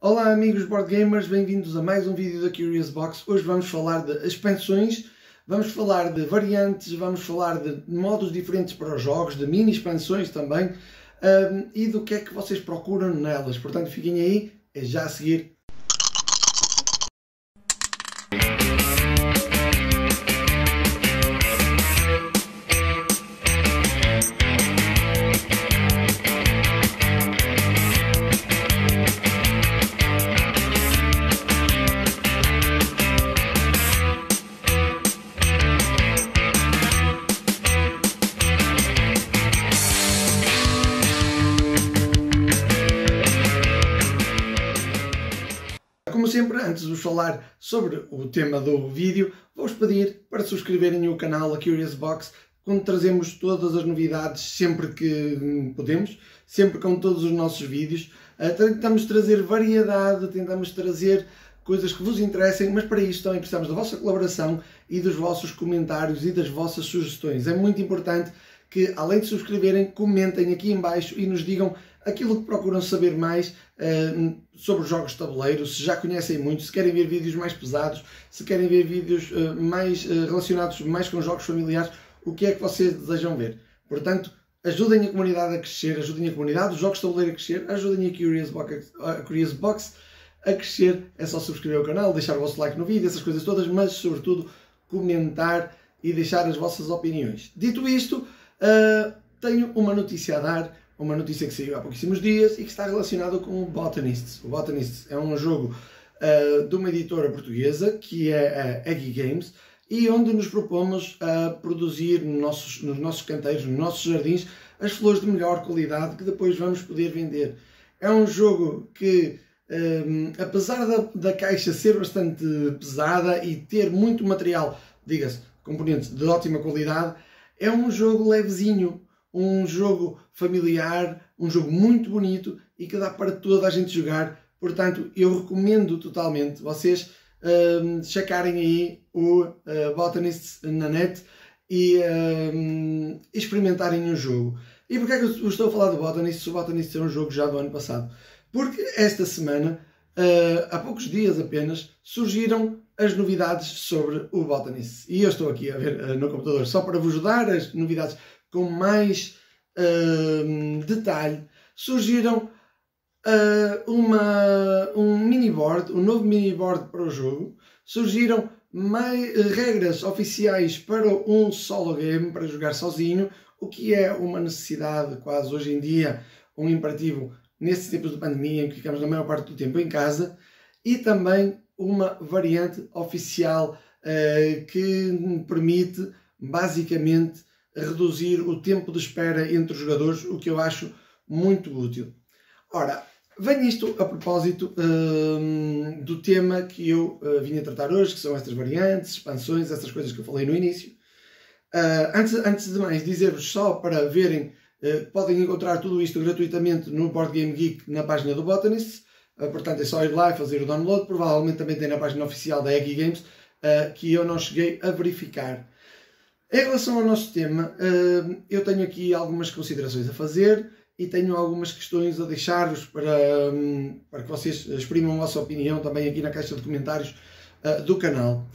Olá amigos board gamers, bem-vindos a mais um vídeo da Curious Box. Hoje vamos falar de expansões, vamos falar de variantes, vamos falar de modos diferentes para os jogos, de mini expansões também um, e do que é que vocês procuram nelas. Portanto, fiquem aí, é já a seguir Como sempre, antes de vos falar sobre o tema do vídeo, vou-vos pedir para subscreverem o canal A Curious Box, onde trazemos todas as novidades sempre que podemos, sempre com todos os nossos vídeos. Uh, tentamos trazer variedade, tentamos trazer coisas que vos interessem, mas para isto também precisamos da vossa colaboração e dos vossos comentários e das vossas sugestões. É muito importante que, além de subscreverem, comentem aqui em baixo e nos digam aquilo que procuram saber mais uh, sobre os jogos de tabuleiro, se já conhecem muito, se querem ver vídeos mais pesados, se querem ver vídeos uh, mais uh, relacionados mais com jogos familiares, o que é que vocês desejam ver. Portanto, ajudem a comunidade a crescer, ajudem a comunidade, os jogos de tabuleiro a crescer, ajudem a Curious Box a, Curious Box a crescer. É só subscrever o canal, deixar o vosso like no vídeo, essas coisas todas, mas sobretudo comentar e deixar as vossas opiniões. Dito isto, tenho uma notícia a dar uma notícia que saiu há pouquíssimos dias e que está relacionada com o Botanists. O Botanists é um jogo uh, de uma editora portuguesa que é a Eggy Games e onde nos propomos a produzir nos nossos, nos nossos canteiros, nos nossos jardins, as flores de melhor qualidade que depois vamos poder vender. É um jogo que, um, ah, apesar da, da caixa ser bastante pesada e ter muito material, diga-se, componentes de ótima qualidade, é um jogo levezinho, um jogo familiar, um jogo muito bonito e que dá para toda a gente jogar. Portanto, eu recomendo totalmente vocês um, checarem aí o uh, Botanist na net e um, experimentarem o jogo. E porquê é que eu estou a falar do Botanist o Botanist é um jogo já do ano passado? Porque esta semana, uh, há poucos dias apenas, surgiram as novidades sobre o Botanist. E eu estou aqui a ver uh, no computador só para vos dar as novidades com mais uh, detalhe, surgiram uh, uma, um mini board, um novo mini board para o jogo, surgiram mais, regras oficiais para um solo game, para jogar sozinho, o que é uma necessidade quase hoje em dia, um imperativo nesses tempos de pandemia em que ficamos na maior parte do tempo em casa, e também uma variante oficial uh, que permite basicamente reduzir o tempo de espera entre os jogadores, o que eu acho muito útil. Ora, vem isto a propósito hum, do tema que eu uh, vim a tratar hoje, que são estas variantes, expansões, essas coisas que eu falei no início. Uh, antes, antes de mais, dizer-vos só para verem, uh, podem encontrar tudo isto gratuitamente no Board Game Geek na página do Botanist. portanto, é só ir lá e fazer o download. Provavelmente também tem na página oficial da Eggy Games, que eu não cheguei a verificar. Em relação ao nosso tema, eh, eu tenho aqui algumas considerações a fazer e tenho algumas questões a deixar-vos para, hum, para que vocês exprimam a vossa opinião também aqui na caixa de comentários eh, do canal.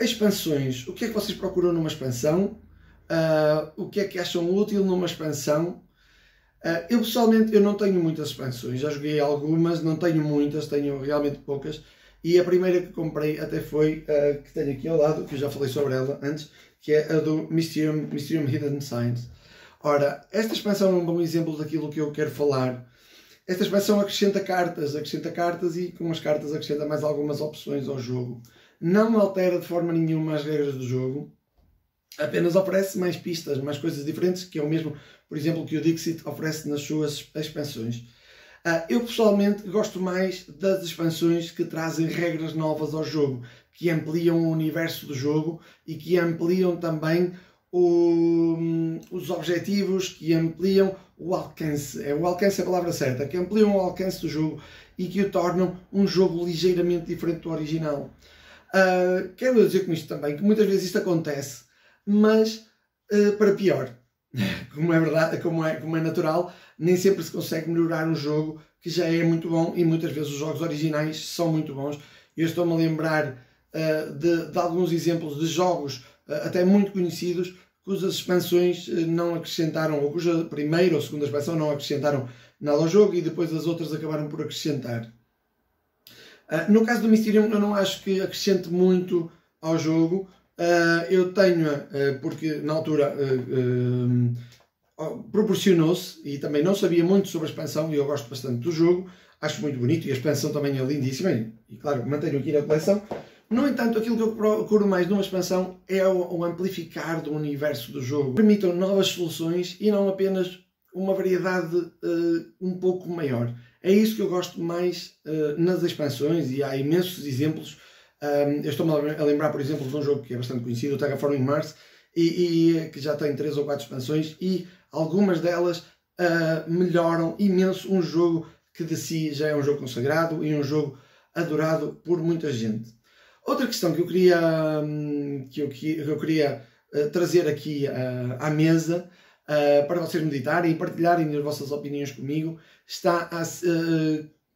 Expansões. O que é que vocês procuram numa expansão? Eh, o que é que acham útil numa expansão? Eu pessoalmente eu não tenho muitas expansões, já joguei algumas, não tenho muitas, tenho realmente poucas. E a primeira que comprei até foi a que tenho aqui ao lado, que eu já falei sobre ela antes, que é a do Mysterium, Mysterium Hidden Signs. Ora, esta expansão é um bom exemplo daquilo que eu quero falar. Esta expansão acrescenta cartas, acrescenta cartas e com as cartas acrescenta mais algumas opções ao jogo. Não altera de forma nenhuma as regras do jogo, apenas oferece mais pistas, mais coisas diferentes, que é o mesmo, por exemplo, que o Dixit oferece nas suas expansões. Ah, eu pessoalmente gosto mais das expansões que trazem regras novas ao jogo, que ampliam o universo do jogo e que ampliam também o, os objetivos, que ampliam o alcance. É o alcance é a palavra certa, que ampliam o alcance do jogo e que o tornam um jogo ligeiramente diferente do original. Uh, quero dizer com isto também que muitas vezes isto acontece, mas uh, para pior. como é verdade, como é, como é natural, nem sempre se consegue melhorar um jogo que já é muito bom e muitas vezes os jogos originais são muito bons. Eu estou-me a lembrar uh, de, de, alguns exemplos de jogos uh, até muito conhecidos cujas expansões uh, não acrescentaram, ou cuja primeira ou segunda expansão não acrescentaram nada ao jogo e depois as outras acabaram por acrescentar. no caso do Mysterium, eu não acho que acrescente muito ao jogo. eu tenho, porque na altura proporcionou-se, e também não sabia muito sobre a expansão, e eu gosto bastante do jogo, acho muito bonito, e a expansão também é lindíssima, e, e claro, mantenho aqui na coleção. No entanto, aquilo que eu procuro mais numa expansão é o, o amplificar do universo do jogo. Permitam novas soluções e não apenas uma variedade uh, um pouco maior. É isso que eu gosto mais uh, nas expansões e há imensos exemplos. Um, eu estou-me a lembrar, por exemplo, de um jogo que é bastante conhecido, o Terraforming Mars, e, e, que já tem três ou quatro expansões e algumas delas uh, melhoram imenso um jogo que de si já é um jogo consagrado e um jogo adorado por muita gente. Outra questão que eu queria, hum, que eu, que eu queria uh, trazer aqui uh, à mesa para vocês meditarem e partilharem as vossas opiniões comigo está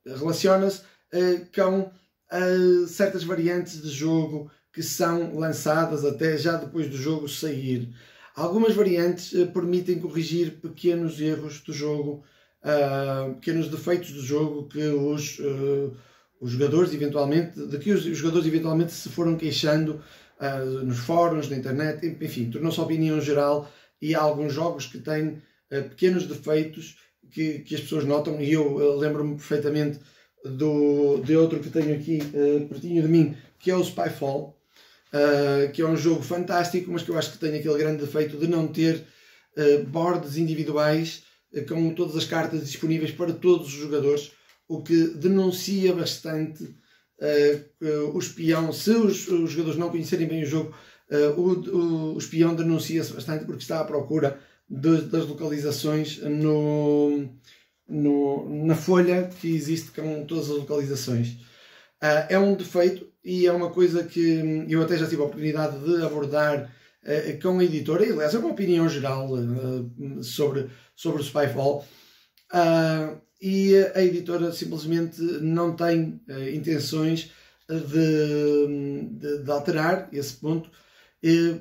relaciona-se com certas variantes de jogo que são lançadas até já depois do jogo sair. Algumas variantes uh, permitem corrigir pequenos erros do jogo, uh, pequenos defeitos do jogo que os, uh, os jogadores eventualmente, de que os, jogadores eventualmente se foram queixando nos fóruns, na internet, enfim, tornou-se opinião geral e há alguns jogos que têm pequenos defeitos que, que as pessoas notam e eu lembro-me perfeitamente do, de outro que tenho aqui pertinho de mim, que é o Spyfall, uh, que é um jogo fantástico, mas que eu acho que tem aquele grande defeito de não ter uh, boards individuais uh, com todas as cartas disponíveis para todos os jogadores, o que denuncia bastante o espião. Se os, os, jogadores não conhecerem bem o jogo, o, o, o, espião denuncia-se bastante porque está à procura de, das localizações no, no, na folha que existe com todas as localizações. é um defeito e é uma coisa que eu até já tive a oportunidade de abordar uh, com a editora, e aliás é uma opinião geral uh, sobre, sobre o Spyfall, uh, e a editora simplesmente não tem intenções de, de, de, alterar esse ponto,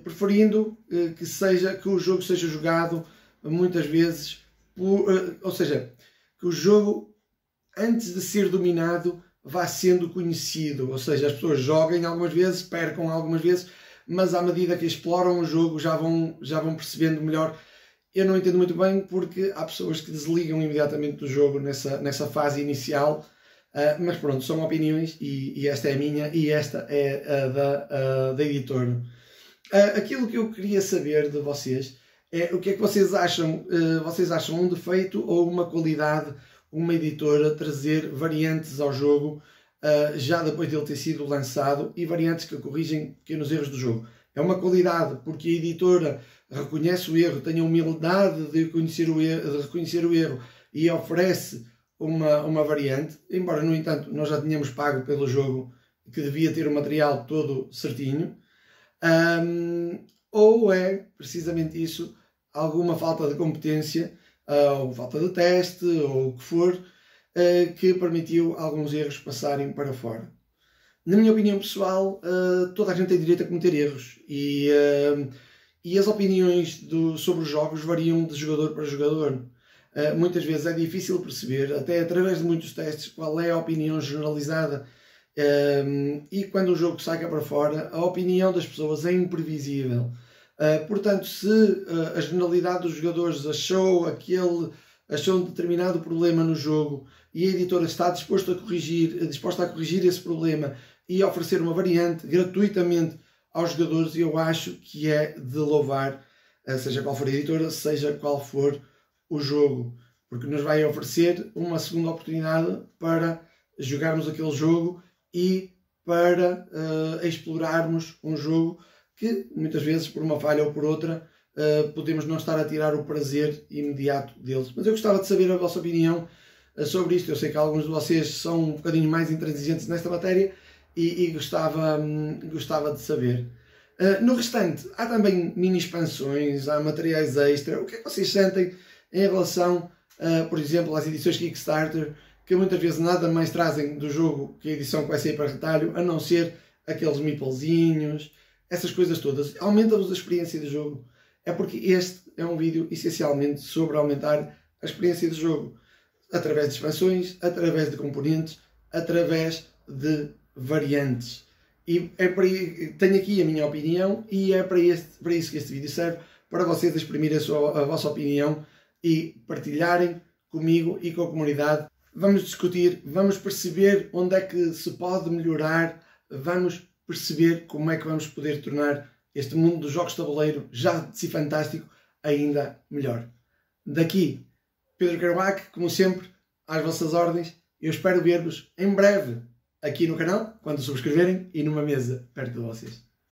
preferindo que, seja, que o jogo seja jogado muitas vezes, por, ou seja, que o jogo antes de ser dominado vá sendo conhecido, ou seja, as pessoas joguem algumas vezes, percam algumas vezes, mas à medida que exploram o jogo já vão, já vão percebendo melhor. Eu não entendo muito bem porque há pessoas que desligam imediatamente do jogo nessa, nessa fase inicial, uh, mas pronto, são opiniões e, e, esta é a minha e esta é a da, a, da. Uh, aquilo que eu queria saber de vocês é o que é que vocês acham, uh, vocês acham um defeito ou uma qualidade uma editora trazer variantes ao jogo uh, já depois de ele ter sido lançado e variantes que corrigem pequenos erros do jogo. É uma qualidade porque a editora reconhece o erro, tem a humildade de reconhecer o erro, de reconhecer o erro e oferece uma, uma variante, embora, no entanto, nós já tínhamos pago pelo jogo que devia ter o material todo certinho, um, ou é precisamente isso, alguma falta de competência ou falta de teste, ou o que for, uh, que permitiu alguns erros passarem para fora. Na minha opinião pessoal, uh, toda a gente tem direito a cometer erros e, e as opiniões do, sobre os jogos variam de jogador para jogador. muitas vezes é difícil perceber, até através de muitos testes, qual é a opinião generalizada. e quando o jogo saca para fora, a opinião das pessoas é imprevisível. Uh, portanto, se uh, a generalidade dos jogadores achou aquele achou um determinado problema no jogo e a editora está disposta a corrigir, disposta a corrigir esse problema e a oferecer uma variante gratuitamente aos jogadores, eu acho que é de louvar, uh, seja qual for a editora, seja qual for o jogo, porque nos vai oferecer uma segunda oportunidade para jogarmos aquele jogo e para explorarmos um jogo que muitas vezes, por uma falha ou por outra, uh, podemos não estar a tirar o prazer imediato deles. Mas eu gostava de saber a vossa opinião uh, sobre isto. Eu sei que alguns de vocês são um bocadinho mais intransigentes nesta matéria e, e gostava, um, gostava de saber. Uh, no restante, há também mini expansões, há materiais extra. O que é que vocês sentem em relação por exemplo, as edições Kickstarter, que muitas vezes nada mais trazem do jogo que a edição que vai sair para retalho, a não ser aqueles meeplezinhos, essas coisas todas. Aumenta-vos a experiência do jogo. É porque este é um vídeo essencialmente sobre aumentar a experiência do jogo. Através de expansões, através de componentes, através de variantes. E é para, tenho aqui a minha opinião e é para, este, para isso que este vídeo serve, para vocês exprimirem a, sua, a vossa opinião e partilharem comigo e com a comunidade. Vamos discutir, vamos perceber onde é que se pode melhorar, vamos perceber como é que vamos poder tornar este mundo dos jogos de tabuleiro, já de si fantástico, ainda melhor. Daqui, Pedro Carbac, como sempre, às vossas ordens. Eu espero ver-vos em breve aqui no canal, quando subscreverem, e numa mesa perto de vocês.